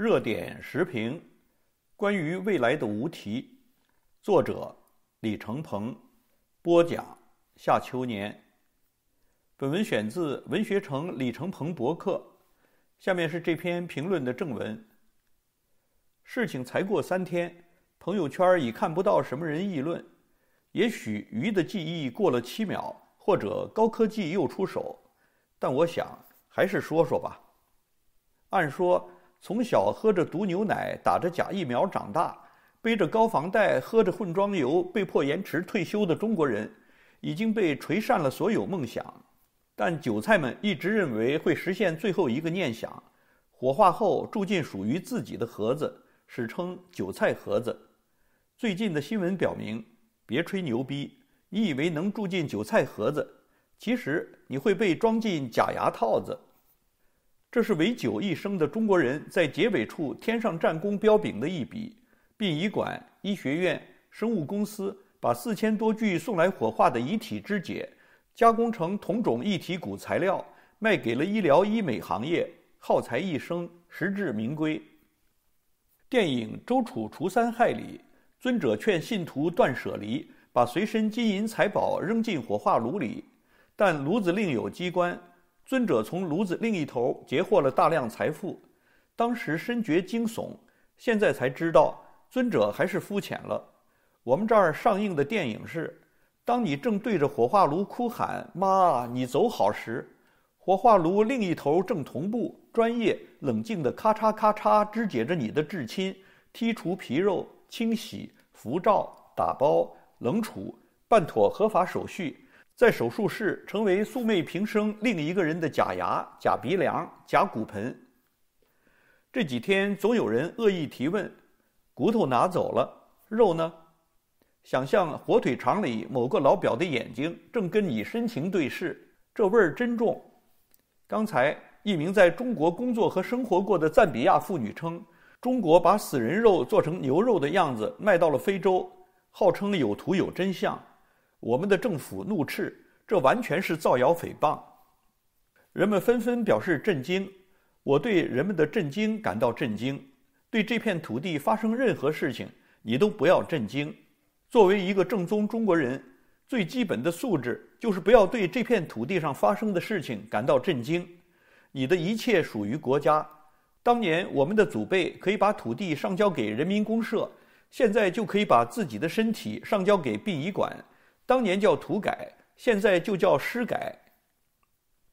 热点时评：关于未来的无题。作者：李成鹏，播讲：夏秋年。本文选自文学城李成鹏博客。下面是这篇评论的正文。事情才过三天，朋友圈已看不到什么人议论。也许鱼的记忆过了七秒，或者高科技又出手，但我想还是说说吧。按说，从小喝着毒牛奶、打着假疫苗长大，背着高房贷、喝着混装油、被迫延迟退休的中国人，已经被锤散了所有梦想。但韭菜们一直认为会实现最后一个念想：火化后住进属于自己的盒子，史称“韭菜盒子”。最近的新闻表明，别吹牛逼，你以为能住进韭菜盒子，其实你会被装进假牙套子。这是为酒一生的中国人在结尾处添上战功标炳的一笔。殡仪馆、医学院、生物公司把四千多具送来火化的遗体肢解，加工成同种一体骨材料，卖给了医疗医美行业，耗材一生，实至名归。电影《周处除三害》里，尊者劝信徒断舍离，把随身金银财宝扔进火化炉里，但炉子另有机关。尊者从炉子另一头截获了大量财富，当时深觉惊悚，现在才知道尊者还是肤浅了。我们这儿上映的电影是：当你正对着火化炉哭喊“妈，你走好”时，火化炉另一头正同步专业冷静地咔嚓咔嚓肢解着你的至亲，剔除皮肉、清洗、辐照、打包、冷储，办妥合法手续。在手术室成为素昧平生另一个人的假牙、假鼻梁、假骨盆。这几天总有人恶意提问：骨头拿走了，肉呢？想象火腿肠里某个老表的眼睛正跟你深情对视，这味儿真重。刚才一名在中国工作和生活过的赞比亚妇女称，中国把死人肉做成牛肉的样子卖到了非洲，号称有图有真相。我们的政府怒斥，这完全是造谣诽谤。人们纷纷表示震惊，我对人们的震惊感到震惊。对这片土地发生任何事情，你都不要震惊。作为一个正宗中国人，最基本的素质就是不要对这片土地上发生的事情感到震惊。你的一切属于国家。当年我们的祖辈可以把土地上交给人民公社，现在就可以把自己的身体上交给殡仪馆。当年叫土改，现在就叫尸改。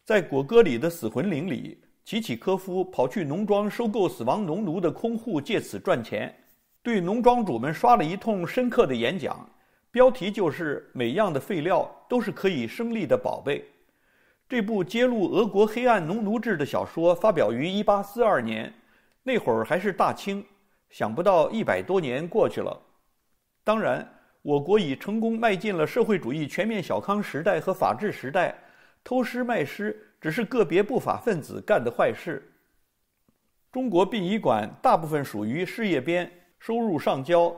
在果戈里的死魂灵里，齐齐科夫跑去农庄收购死亡农奴的空户，借此赚钱，对农庄主们刷了一通深刻的演讲，标题就是“每样的废料都是可以生利的宝贝”。这部揭露俄国黑暗农奴制的小说发表于1842年，那会儿还是大清，想不到一百多年过去了。当然。我国已成功迈进了社会主义全面小康时代和法治时代，偷师卖师只是个别不法分子干的坏事。中国殡仪馆大部分属于事业编，收入上交；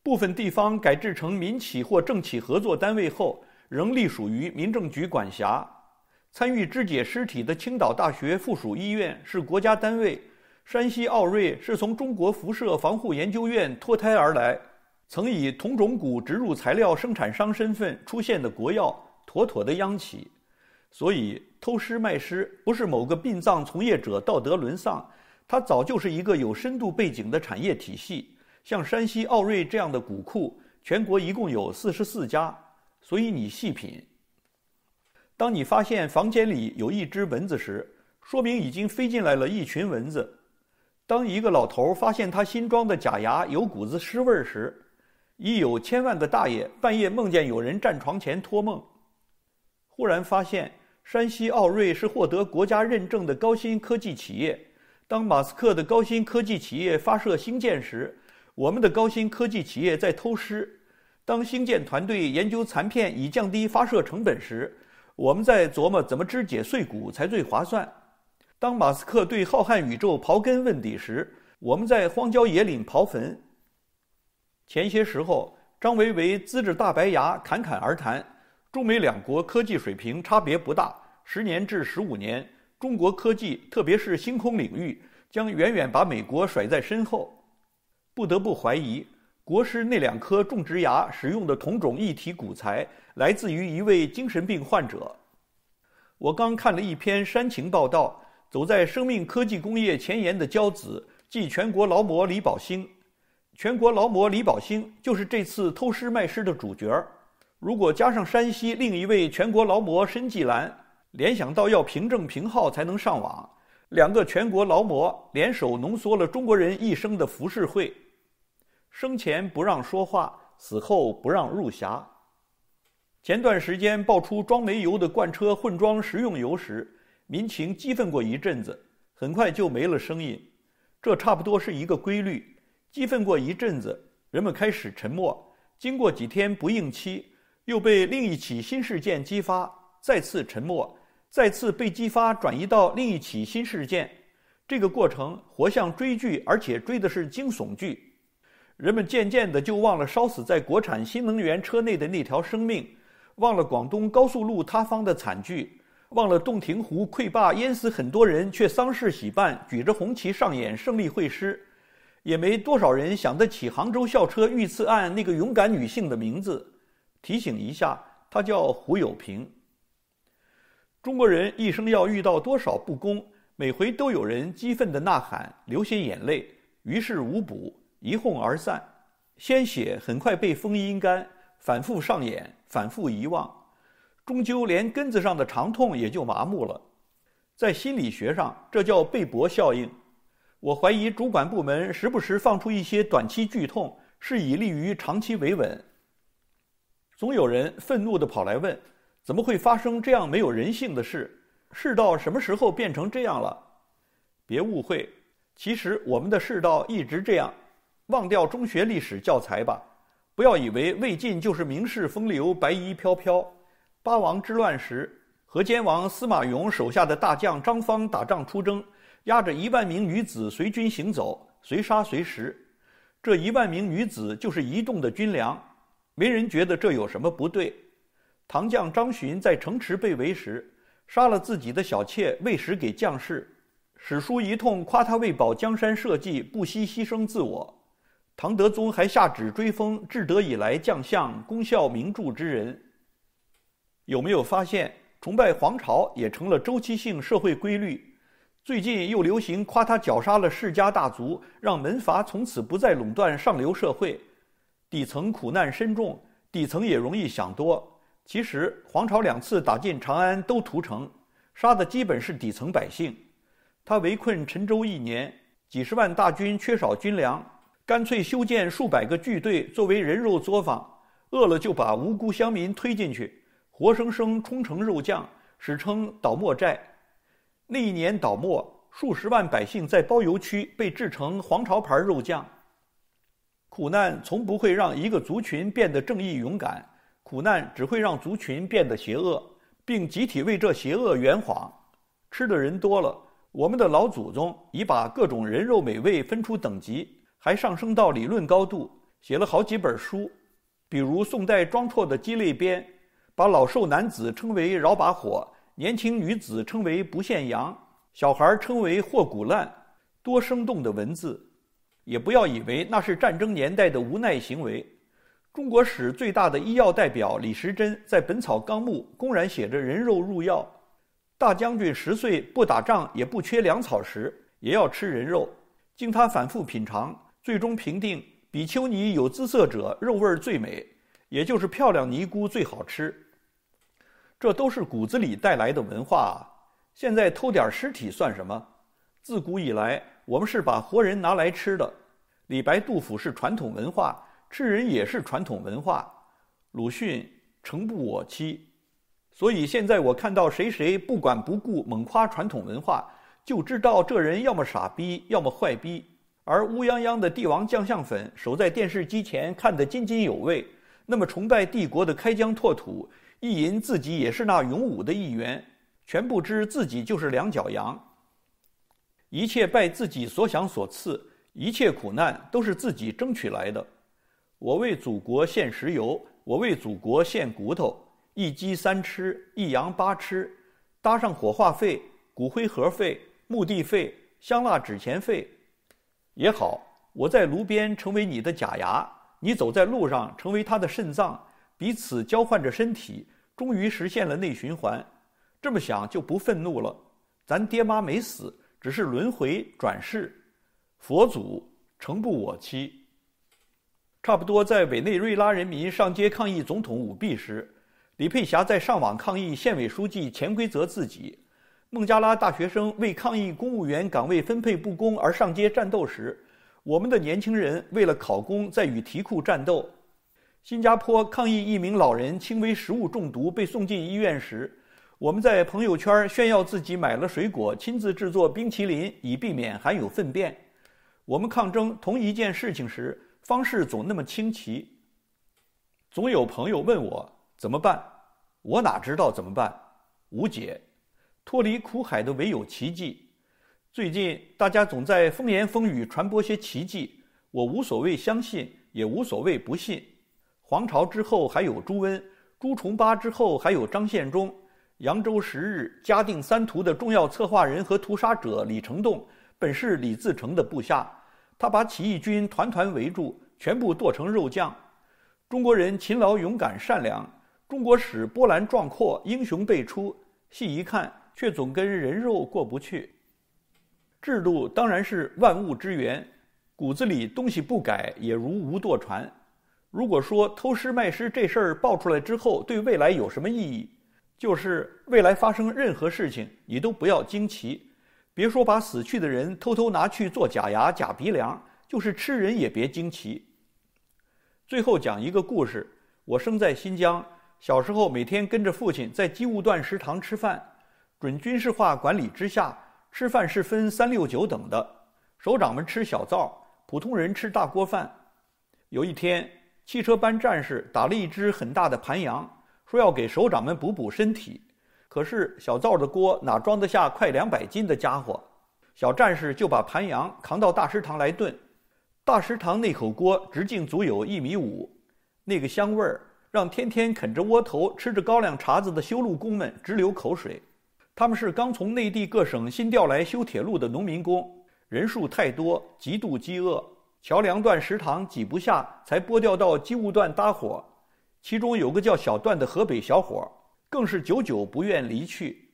部分地方改制成民企或政企合作单位后，仍隶属于民政局管辖。参与肢解尸体的青岛大学附属医院是国家单位，山西奥瑞是从中国辐射防护研究院脱胎而来。曾以同种骨植入材料生产商身份出现的国药，妥妥的央企。所以偷师卖师不是某个殡葬从业者道德沦丧，它早就是一个有深度背景的产业体系。像山西奥瑞这样的骨库，全国一共有四十四家。所以你细品，当你发现房间里有一只蚊子时，说明已经飞进来了一群蚊子；当一个老头发现他新装的假牙有股子尸味时，已有千万个大爷半夜梦见有人站床前托梦，忽然发现山西奥瑞是获得国家认证的高新科技企业。当马斯克的高新科技企业发射星舰时，我们的高新科技企业在偷师；当星舰团队研究残片以降低发射成本时，我们在琢磨怎么肢解碎骨才最划算；当马斯克对浩瀚宇宙刨根问底时，我们在荒郊野岭刨坟。前些时候，张维为呲着大白牙侃侃而谈，中美两国科技水平差别不大，十年至十五年，中国科技特别是星空领域将远远把美国甩在身后。不得不怀疑，国师那两颗种植牙使用的同种异体骨材来自于一位精神病患者。我刚看了一篇煽情报道，走在生命科技工业前沿的骄子，即全国劳模李宝兴。全国劳模李宝兴就是这次偷师卖师的主角儿。如果加上山西另一位全国劳模申纪兰，联想到要凭证凭号才能上网，两个全国劳模联手浓缩了中国人一生的浮世绘。生前不让说话，死后不让入匣。前段时间爆出装煤油的罐车混装食用油时，民情激愤过一阵子，很快就没了声音。这差不多是一个规律。激愤过一阵子，人们开始沉默。经过几天不应期，又被另一起新事件激发，再次沉默，再次被激发，转移到另一起新事件。这个过程活像追剧，而且追的是惊悚剧。人们渐渐的就忘了烧死在国产新能源车内的那条生命，忘了广东高速路塌方的惨剧，忘了洞庭湖溃坝淹死很多人却丧事喜办，举着红旗上演胜利会师。也没多少人想得起杭州校车遇刺案那个勇敢女性的名字。提醒一下，她叫胡友平。中国人一生要遇到多少不公？每回都有人激愤的呐喊，流些眼泪，于事无补，一哄而散。鲜血很快被风阴干，反复上演，反复遗忘，终究连根子上的长痛也就麻木了。在心理学上，这叫贝博效应。我怀疑主管部门时不时放出一些短期剧痛，是以利于长期维稳。总有人愤怒地跑来问：怎么会发生这样没有人性的事？世道什么时候变成这样了？别误会，其实我们的世道一直这样。忘掉中学历史教材吧，不要以为魏晋就是名士风流、白衣飘飘。八王之乱时，河间王司马雍手下的大将张方打仗出征。押着一万名女子随军行走，随杀随食。这一万名女子就是移动的军粮，没人觉得这有什么不对。唐将张巡在城池被围时，杀了自己的小妾喂食给将士，史书一通夸他为保江山社稷不惜牺牲自我。唐德宗还下旨追封至德以来将相功效名著之人。有没有发现，崇拜皇朝也成了周期性社会规律？最近又流行夸他绞杀了世家大族，让门阀从此不再垄断上流社会，底层苦难深重，底层也容易想多。其实黄巢两次打进长安都屠城，杀的基本是底层百姓。他围困陈州一年，几十万大军缺少军粮，干脆修建数百个巨队作为人肉作坊，饿了就把无辜乡民推进去，活生生冲成肉酱，史称倒墨寨。那一年倒末，数十万百姓在包邮区被制成皇朝牌肉酱。苦难从不会让一个族群变得正义勇敢，苦难只会让族群变得邪恶，并集体为这邪恶圆谎。吃的人多了，我们的老祖宗已把各种人肉美味分出等级，还上升到理论高度，写了好几本书。比如宋代庄绰的《鸡肋编》，把老瘦男子称为“饶把火”。年轻女子称为不羡羊，小孩称为霍古烂，多生动的文字，也不要以为那是战争年代的无奈行为。中国史最大的医药代表李时珍在《本草纲目》公然写着“人肉入药”。大将军十岁不打仗也不缺粮草时，也要吃人肉。经他反复品尝，最终评定比丘尼有姿色者肉味最美，也就是漂亮尼姑最好吃。这都是骨子里带来的文化啊！现在偷点尸体算什么？自古以来，我们是把活人拿来吃的。李白、杜甫是传统文化，吃人也是传统文化。鲁迅诚不我欺，所以现在我看到谁谁不管不顾猛夸传统文化，就知道这人要么傻逼，要么坏逼。而乌泱泱的帝王将相粉守在电视机前看得津津有味，那么崇拜帝国的开疆拓土。意淫自己也是那勇武的一员，全不知自己就是两脚羊。一切拜自己所想所赐，一切苦难都是自己争取来的。我为祖国献石油，我为祖国献骨头，一鸡三吃，一羊八吃，搭上火化费、骨灰盒费、墓地费、香蜡纸钱费，也好。我在炉边成为你的假牙，你走在路上成为他的肾脏，彼此交换着身体，终于实现了内循环。这么想就不愤怒了。咱爹妈没死，只是轮回转世。佛祖诚不我欺。差不多在委内瑞拉人民上街抗议总统舞弊时，李佩霞在上网抗议县委书记潜规则自己。孟加拉大学生为抗议公务员岗位分配不公而上街战斗时，我们的年轻人为了考公在与题库战斗。新加坡抗议一名老人轻微食物中毒被送进医院时，我们在朋友圈炫耀自己买了水果，亲自制作冰淇淋以避免含有粪便。我们抗争同一件事情时，方式总那么清奇。总有朋友问我怎么办，我哪知道怎么办？无解。脱离苦海的唯有奇迹。最近大家总在风言风语传播些奇迹，我无所谓相信，也无所谓不信。黄巢之后还有朱温，朱重八之后还有张献忠。扬州十日，嘉定三屠的重要策划人和屠杀者李成栋，本是李自成的部下，他把起义军团团围住，全部剁成肉酱。中国人勤劳勇敢善良，中国史波澜壮阔，英雄辈出。细一看。却总跟人肉过不去。制度当然是万物之源，骨子里东西不改也如无舵船。如果说偷师卖师这事儿爆出来之后对未来有什么意义，就是未来发生任何事情你都不要惊奇，别说把死去的人偷偷拿去做假牙、假鼻梁，就是吃人也别惊奇。最后讲一个故事：我生在新疆，小时候每天跟着父亲在机务段食堂吃饭。准军事化管理之下，吃饭是分三六九等的，首长们吃小灶，普通人吃大锅饭。有一天，汽车班战士打了一只很大的盘羊，说要给首长们补补身体。可是小灶的锅哪装得下快两百斤的家伙？小战士就把盘羊扛到大食堂来炖。大食堂那口锅直径足有一米五，那个香味儿让天天啃着窝头、吃着高粱碴子的修路工们直流口水。他们是刚从内地各省新调来修铁路的农民工，人数太多，极度饥饿。桥梁段食堂挤不下，才拨调到机务段搭伙。其中有个叫小段的河北小伙，更是久久不愿离去。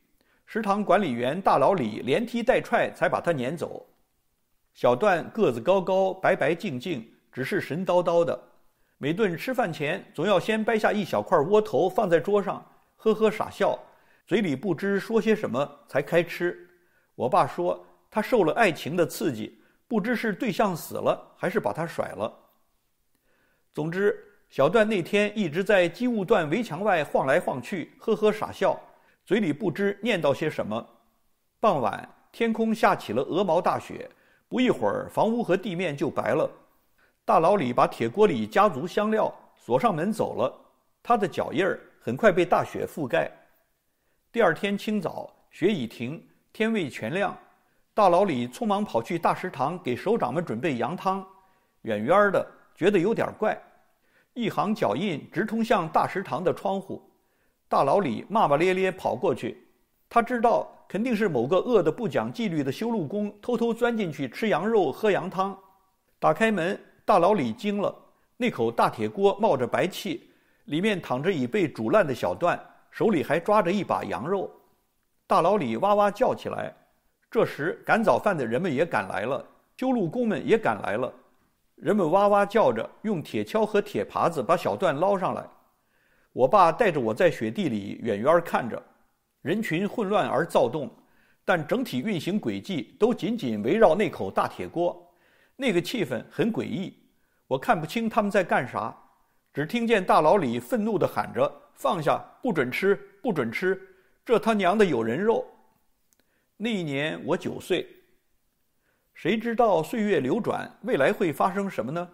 食堂管理员大老李连踢带踹，才把他撵走。小段个子高高，白白净净，只是神叨叨的。每顿吃饭前，总要先掰下一小块窝头放在桌上，呵呵傻笑。嘴里不知说些什么才开吃。我爸说他受了爱情的刺激，不知是对象死了还是把他甩了。总之，小段那天一直在机务段围墙外晃来晃去，呵呵傻笑，嘴里不知念叨些什么。傍晚，天空下起了鹅毛大雪，不一会儿，房屋和地面就白了。大老李把铁锅里加足香料，锁上门走了。他的脚印儿很快被大雪覆盖。第二天清早，雪已停，天未全亮，大老李匆忙跑去大食堂给首长们准备羊汤。远远的觉得有点怪，一行脚印直通向大食堂的窗户。大老李骂骂咧咧跑过去，他知道肯定是某个饿得不讲纪律的修路工偷偷钻进去吃羊肉、喝羊汤。打开门，大老李惊了，那口大铁锅冒着白气，里面躺着已被煮烂的小段。手里还抓着一把羊肉，大老李哇哇叫起来。这时赶早饭的人们也赶来了，修路工们也赶来了。人们哇哇叫着，用铁锹和铁耙子把小段捞上来。我爸带着我在雪地里远远看着，人群混乱而躁动，但整体运行轨迹都紧紧围绕那口大铁锅。那个气氛很诡异，我看不清他们在干啥，只听见大老李愤怒地喊着。放下，不准吃，不准吃！这他娘的有人肉！那一年我九岁，谁知道岁月流转，未来会发生什么呢？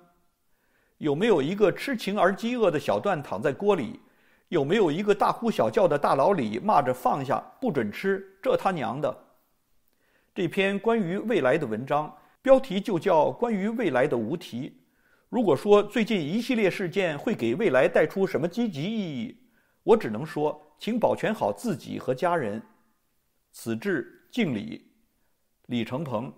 有没有一个痴情而饥饿的小段躺在锅里？有没有一个大呼小叫的大老李骂着放下，不准吃？这他娘的！这篇关于未来的文章，标题就叫《关于未来的无题》。如果说最近一系列事件会给未来带出什么积极意义？我只能说，请保全好自己和家人。此致敬礼，李承鹏。